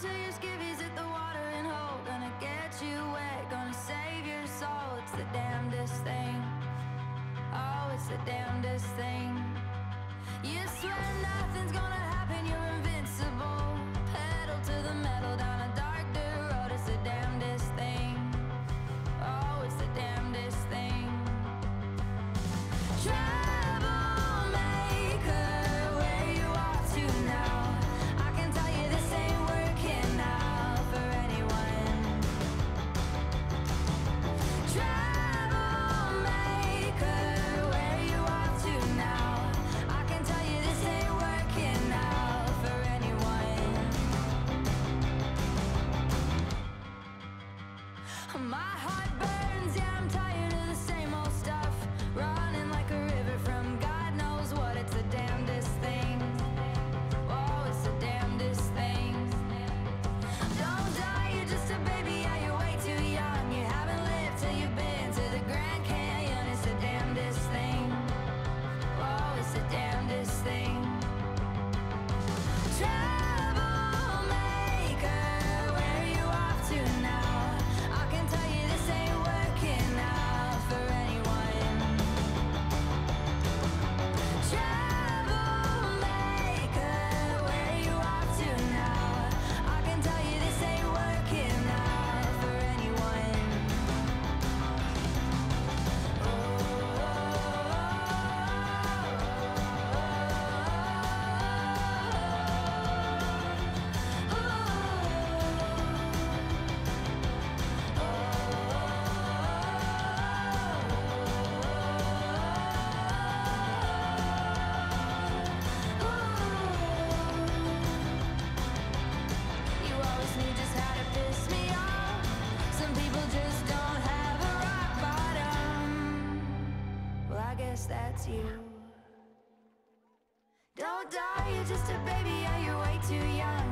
to your skivvies at the watering hole Gonna get you wet, gonna save your soul. It's the damnedest thing. Oh, it's the damnedest thing. You swear nothing's gonna happen you. Don't die, you're just a baby, yeah, you're way too young?